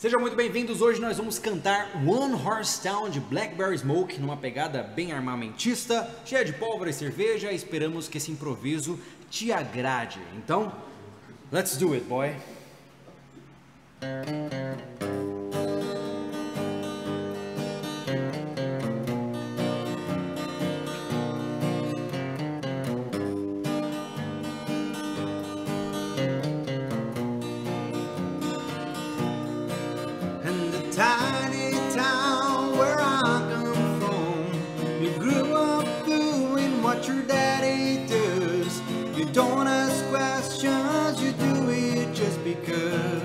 Sejam muito bem-vindos. Hoje nós vamos cantar One Horse Town de Blackberry Smoke numa pegada bem armamentista, cheia de pólvora e cerveja. Esperamos que esse improviso te agrade. Então, let's do it, boy. Don't ask questions, you do it just because.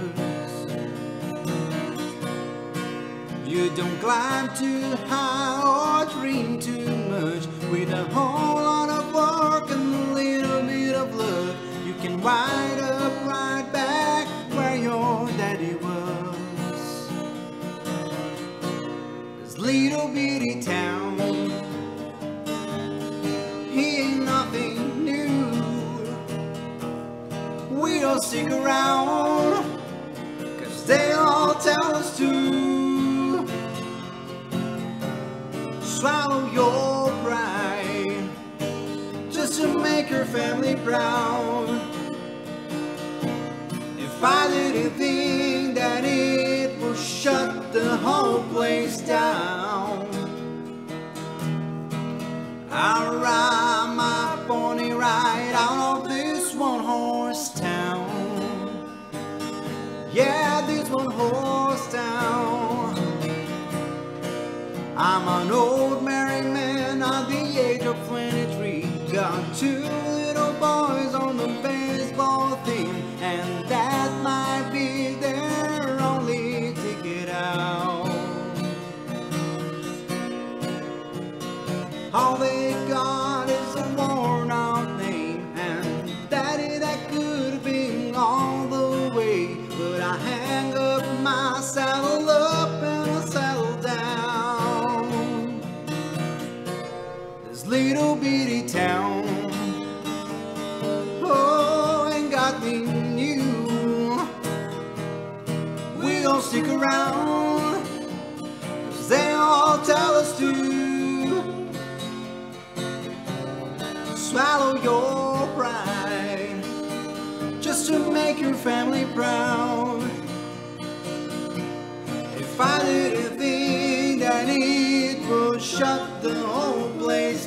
You don't climb too high or dream too much. With a whole lot of work and a little bit of luck, you can wind up right back where your daddy was. This little bitty town, stick around, cause they all tell us to. Swallow your pride just to make your family proud. If I didn't think that it would shut the whole place down, I'll I'm an old married man at the age of 23. Got two little boys on the baseball team, and This little bitty town, oh, ain't got nothing new. We don't stick around, 'cause they all tell us to. Swallow your pride just to make your family proud. If I didn't think that it would shut the whole place